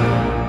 you